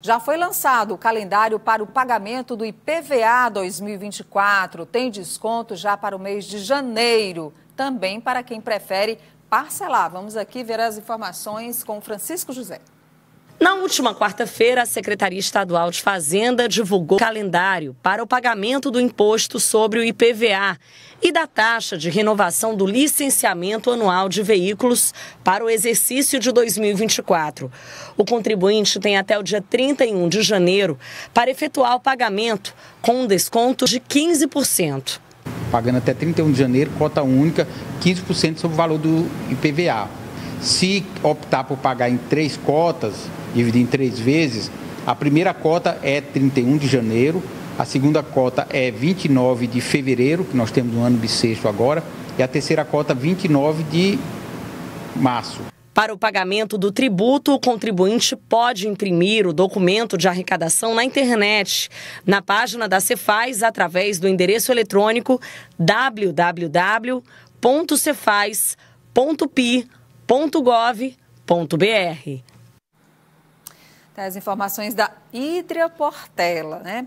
Já foi lançado o calendário para o pagamento do IPVA 2024. Tem desconto já para o mês de janeiro, também para quem prefere parcelar. Vamos aqui ver as informações com Francisco José. Na última quarta-feira, a Secretaria Estadual de Fazenda divulgou o calendário para o pagamento do imposto sobre o IPVA e da taxa de renovação do licenciamento anual de veículos para o exercício de 2024. O contribuinte tem até o dia 31 de janeiro para efetuar o pagamento com um desconto de 15%. Pagando até 31 de janeiro, cota única, 15% sobre o valor do IPVA. Se optar por pagar em três cotas, dividir em três vezes, a primeira cota é 31 de janeiro, a segunda cota é 29 de fevereiro, que nós temos um ano bissexto agora, e a terceira cota 29 de março. Para o pagamento do tributo, o contribuinte pode imprimir o documento de arrecadação na internet, na página da Cefaz, através do endereço eletrônico www.cefaz.pi.gov.br. As informações da Hidria Portela, né?